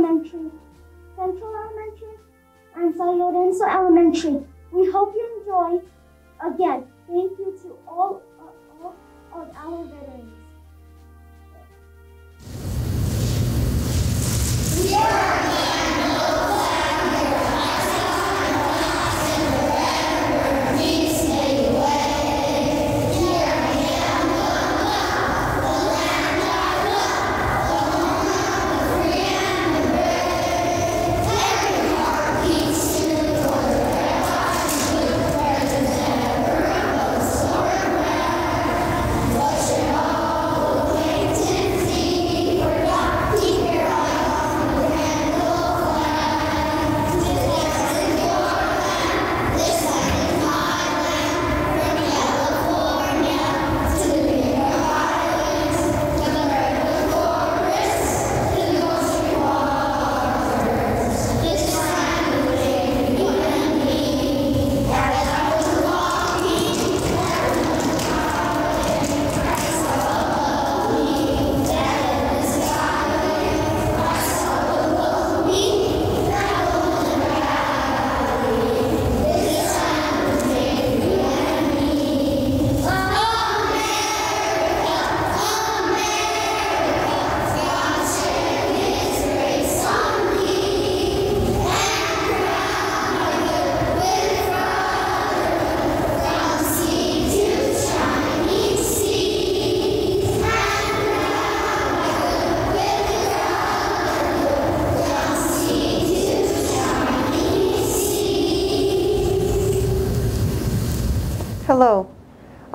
Elementary, Central Elementary, and San Lorenzo Elementary. We hope you enjoy. Again, thank you to all, uh, all of our veterans. Hello.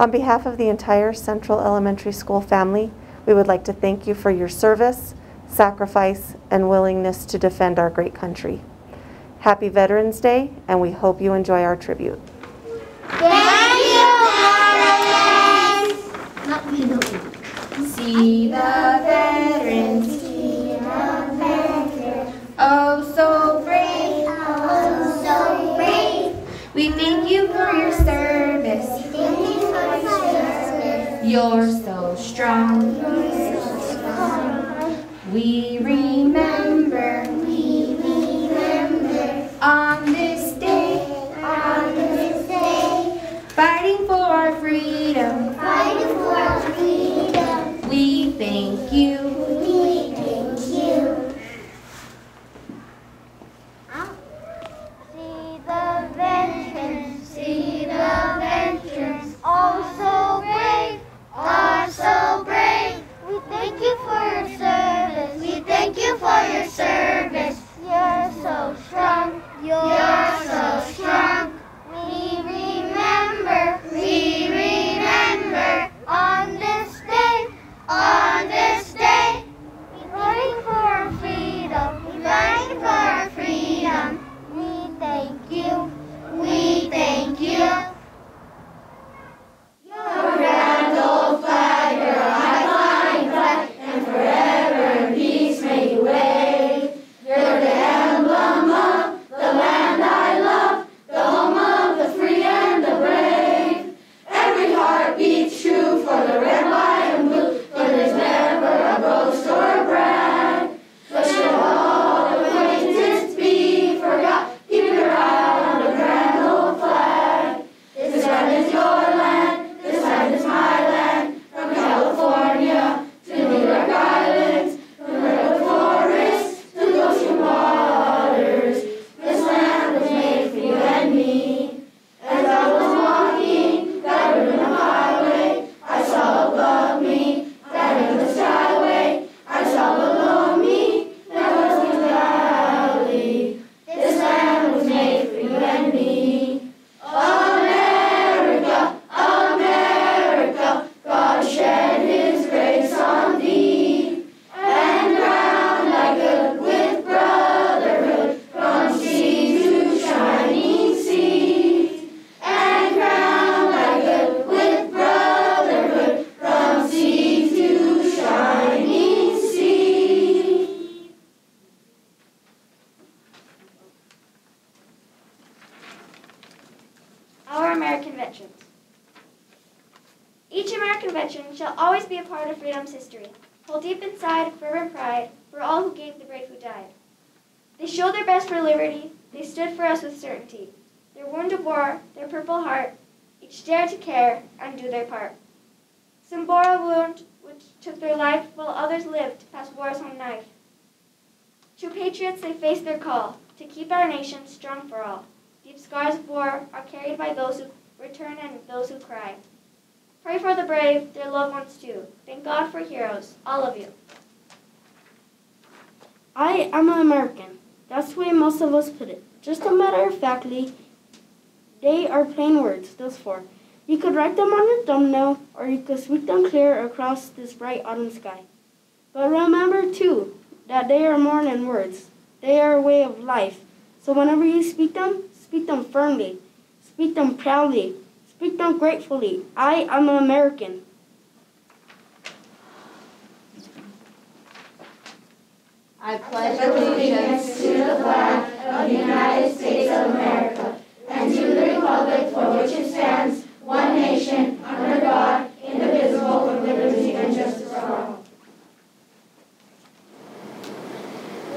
On behalf of the entire Central Elementary School family, we would like to thank you for your service, sacrifice, and willingness to defend our great country. Happy Veterans Day, and we hope you enjoy our tribute. See the veterans, see the veterans, oh so brave, oh so brave. We thank you for your service. You're so strong. We remember, certainty. wound of war, their purple heart, each dare to care and do their part. Some bore a wound which took their life, while others lived past war's home knife. True patriots, they faced their call to keep our nation strong for all. Deep scars of war are carried by those who return and those who cry. Pray for the brave, their loved ones too. Thank God for heroes, all of you. I am an American. That's the way most of us put it. Just a matter of factly, they are plain words, those four. You could write them on your thumbnail, or you could sweep them clear across this bright autumn sky. But remember, too, that they are more than words. They are a way of life. So whenever you speak them, speak them firmly. Speak them proudly. Speak them gratefully. I am an American. I pledge allegiance to the flag of the United States of America republic for which it stands, one nation, under God, indivisible, with liberty and justice for all.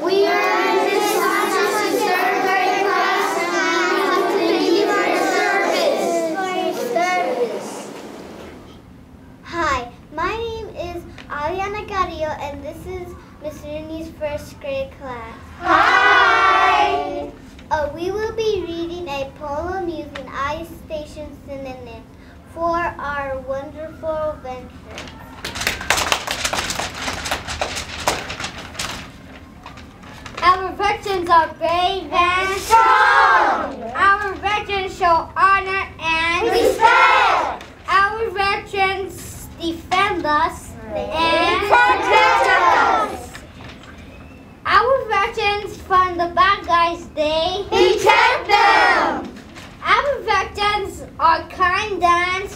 We are in this class to third grade class and thank you for your service. service. Hi, my name is Aliana Carrillo, and this is Miss Rooney's first grade class. Hi! Uh, we will be reading a poem using I Station synonym for our wonderful venture. Our veterans are brave and strong. Our veterans show honor and Respect! Our veterans defend us and Protect us! Our veterans find the bad they Detect them! Our veterans are kind and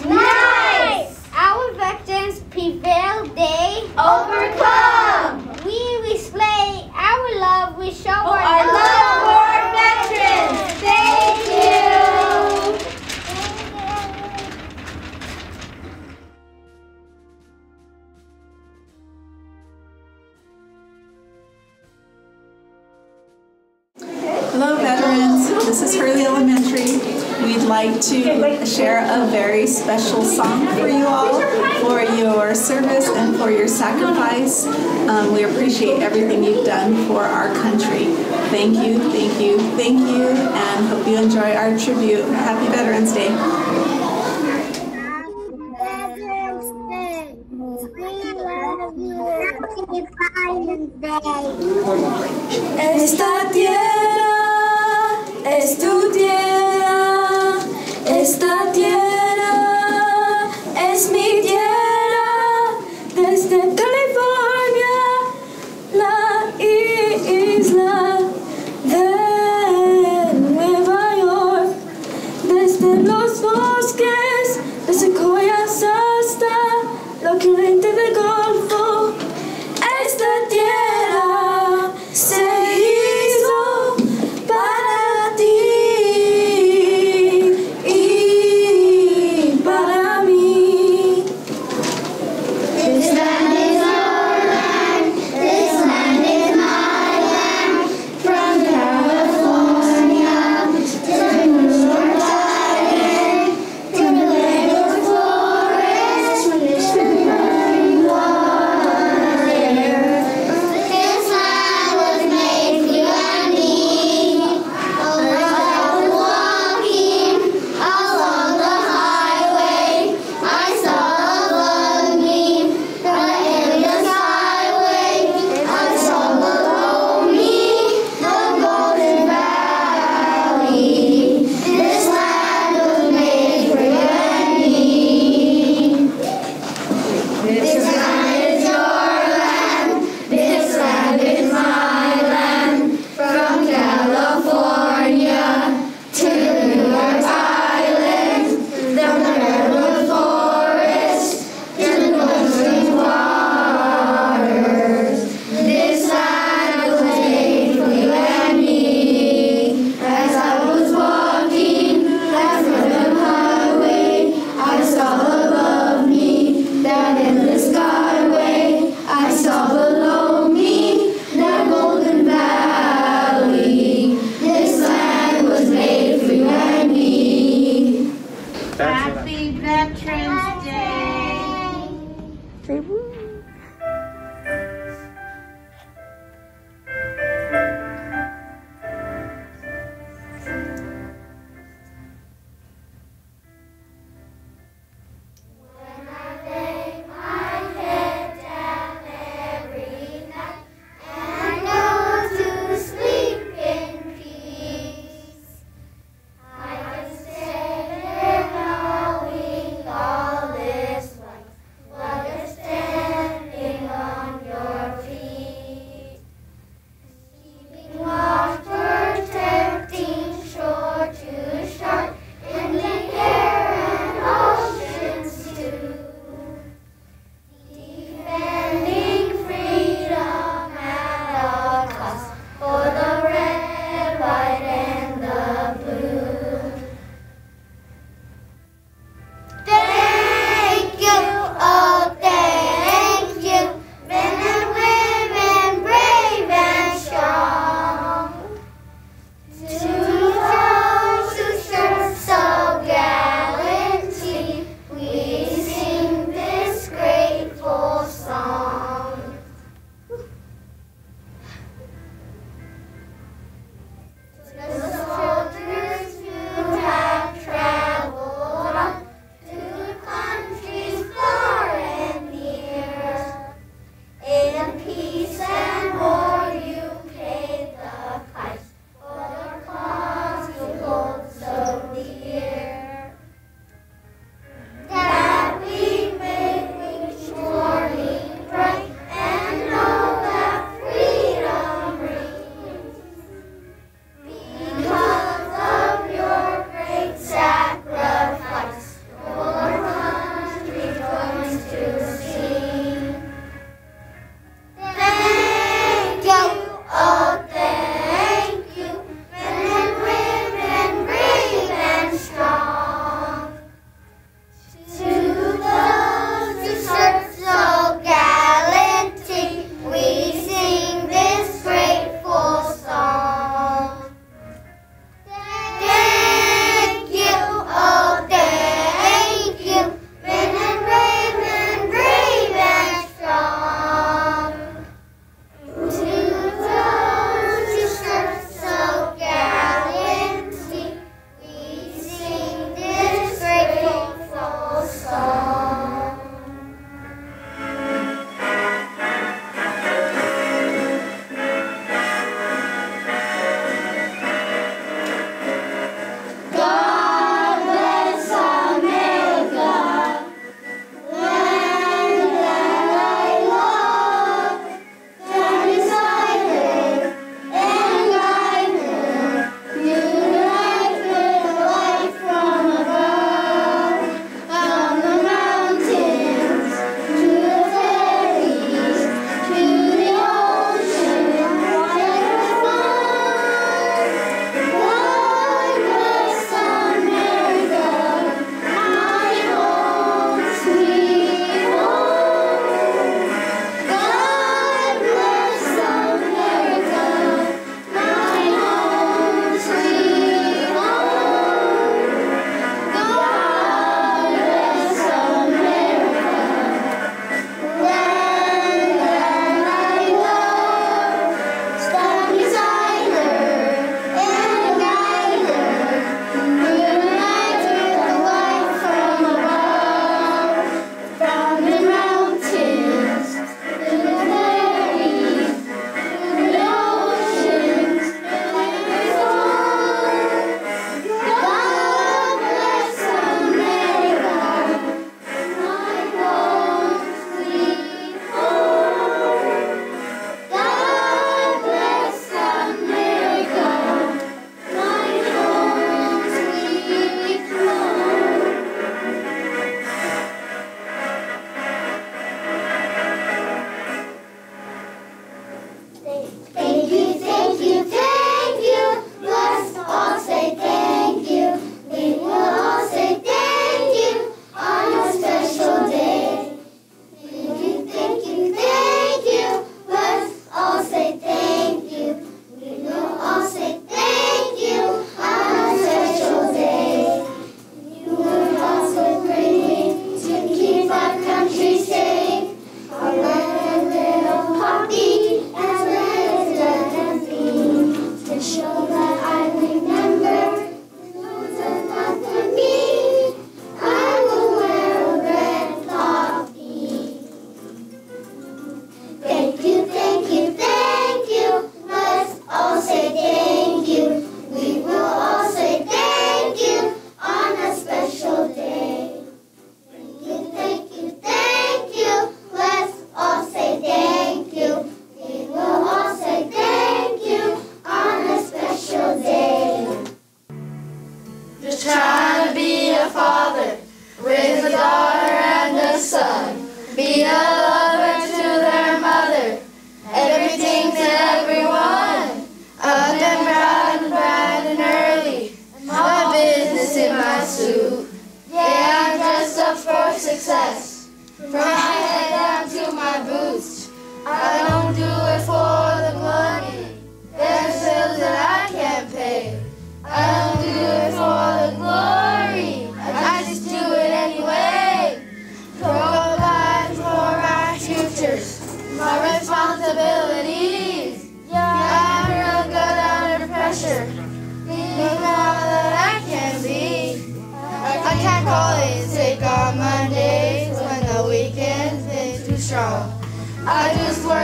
share a very special song for you all for your service and for your sacrifice. Um, we appreciate everything you've done for our country. Thank you, thank you, thank you, and hope you enjoy our tribute. Happy Veterans Day. Veterans Day. We love you. Happy Veterans Day. Esta tierra it is. Be beloved.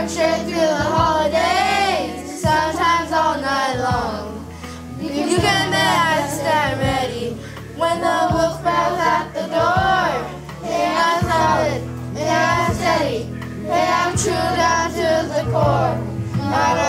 check through the holidays, sometimes all night long. You, can bet I stand ready when the wolf growls at the door. Hey, I'm solid, Hey, I'm steady, Hey, I'm true down to the core. Not